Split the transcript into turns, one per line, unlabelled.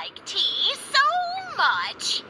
like tea so much.